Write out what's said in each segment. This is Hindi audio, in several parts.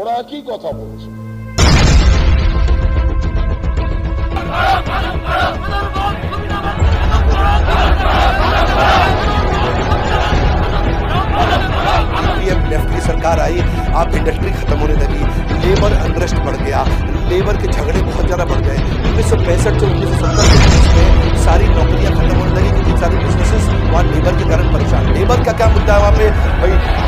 ওরা একই কথা বলছে पीएम लेफ्ट की सरकार आई आप इंडस्ट्री खत्म होने लगी लेबर अनरेस्ट बढ़ गया लेबर के झगड़े बहुत ज्यादा बढ़ गए उन्नीस सौ पैंसठ से उन्नीस सौ सत्तर के बीच में सारी नौकरियां खत्म होने लगी क्योंकि सारी बिजनेसेस वहाँ लेबर के कारण परेशान लेबर का क्या मुद्दा है वहाँ पे भाई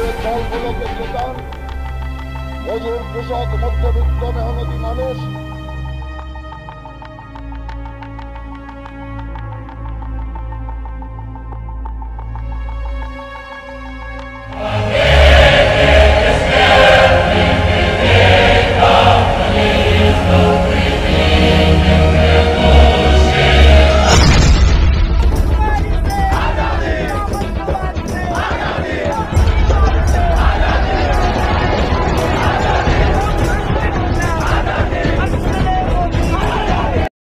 के चौल बोलो के मैदान मजूर कुशा मध्य विद्या में हम